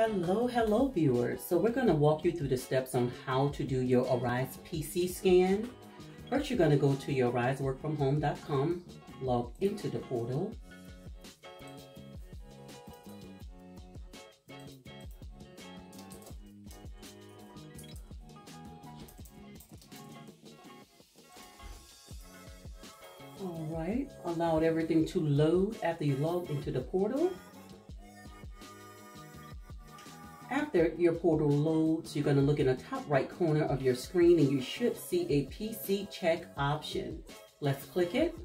Hello, hello viewers. So we're gonna walk you through the steps on how to do your Arise PC scan. First, you're gonna go to your ariseworkfromhome.com, log into the portal. All right, allowed everything to load after you log into the portal. After your portal loads, you're gonna look in the top right corner of your screen and you should see a PC check option. Let's click it.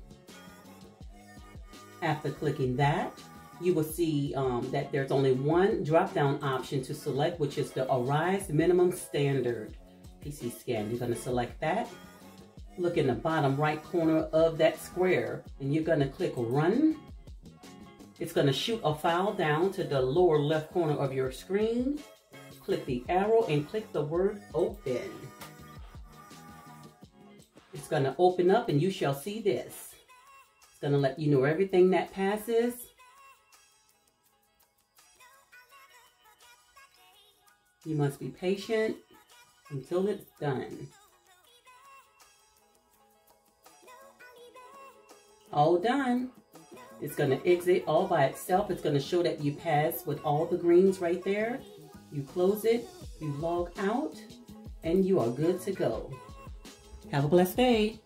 After clicking that, you will see um, that there's only one drop-down option to select, which is the Arise Minimum Standard PC Scan. You're gonna select that. Look in the bottom right corner of that square and you're gonna click Run it's going to shoot a file down to the lower left corner of your screen. Click the arrow and click the word open. It's going to open up and you shall see this. It's going to let you know everything that passes. You must be patient until it's done. All done. It's going to exit all by itself. It's going to show that you passed with all the greens right there. You close it, you log out, and you are good to go. Have a blessed day.